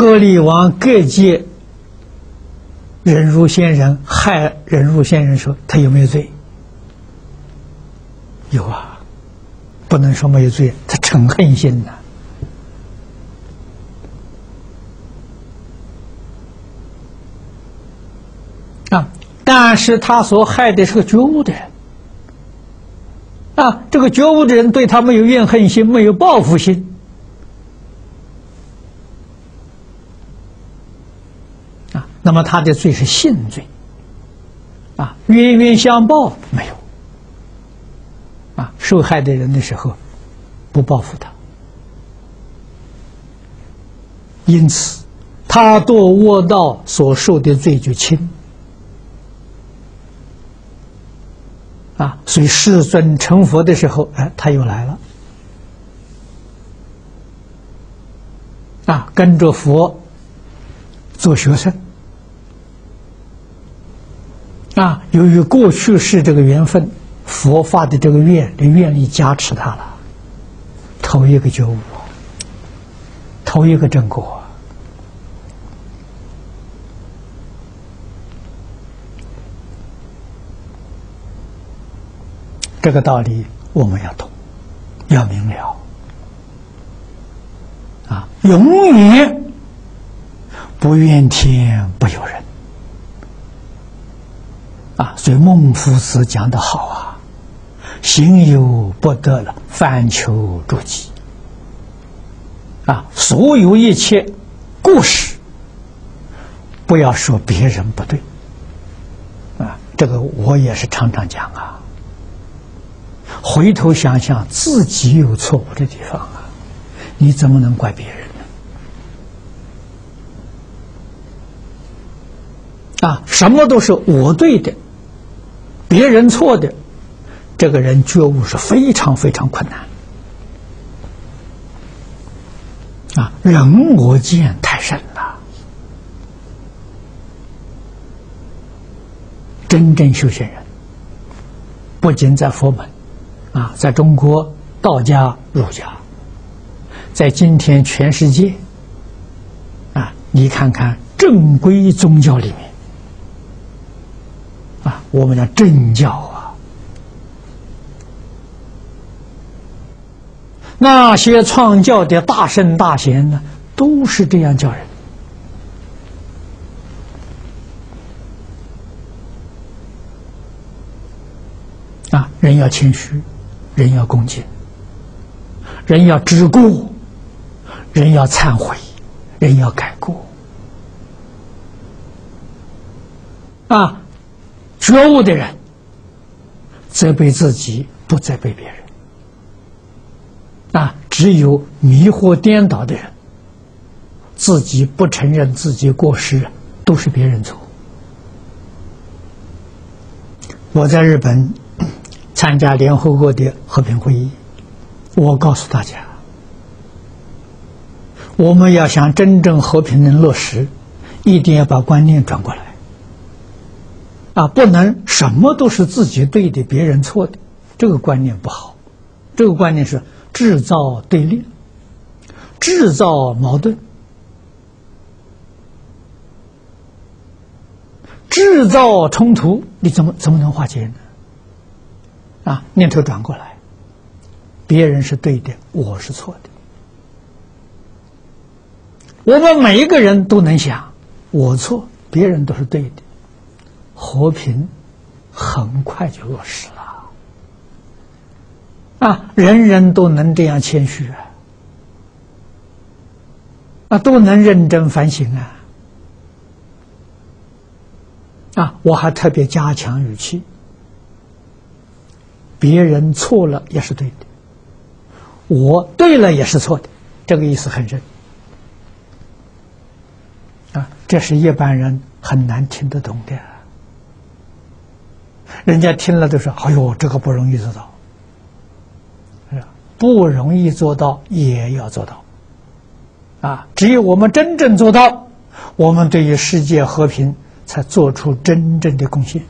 各地王各界忍辱仙人害忍辱仙人说他有没有罪？有啊，不能说没有罪，他嗔恨心呐。啊，但是他所害的是个觉悟的人。啊，这个觉悟的人对他没有怨恨心，没有报复心。啊，那么他的罪是性罪。啊，冤冤相报没有。啊，受害的人的时候不报复他，因此他堕卧道所受的罪就轻。啊，所以世尊成佛的时候，哎，他又来了。啊，跟着佛做学生。啊，由于过去是这个缘分，佛法的这个愿的愿力加持他了，头一个觉悟，头一个正果。这个道理我们要懂，要明了啊！永远不怨天不由人啊！所以孟夫子讲的好啊：“行有不得了，反求诸己。”啊，所有一切故事，不要说别人不对啊！这个我也是常常讲啊。回头想想，自己有错误的地方啊，你怎么能怪别人呢？啊，什么都是我对的，别人错的，这个人觉悟是非常非常困难。啊，人我见太深了，真正修行人，不仅在佛门。啊，在中国道家、儒家，在今天全世界，啊，你看看正规宗教里面，我们的正教啊，那些创教的大圣大贤呢，都是这样教人。啊，人要谦虚。人要恭敬，人要知过，人要忏悔，人要改过。啊，觉悟的人责备自己，不责备别人。啊，只有迷惑颠倒的人，自己不承认自己过失，都是别人错。我在日本。参加联合国的和平会议，我告诉大家，我们要想真正和平能落实，一定要把观念转过来。啊，不能什么都是自己对的，别人错的，这个观念不好。这个观念是制造对立，制造矛盾，制造冲突，你怎么怎么能化解呢？啊，念头转过来，别人是对的，我是错的。我们每一个人都能想，我错，别人都是对的，和平很快就落实了。啊，人人都能这样谦虚啊，啊，都能认真反省啊。啊，我还特别加强语气。别人错了也是对的，我对了也是错的，这个意思很深啊，这是一般人很难听得懂的。人家听了都说：“哎呦，这个不容易做到，不容易做到也要做到。”啊，只有我们真正做到，我们对于世界和平才做出真正的贡献。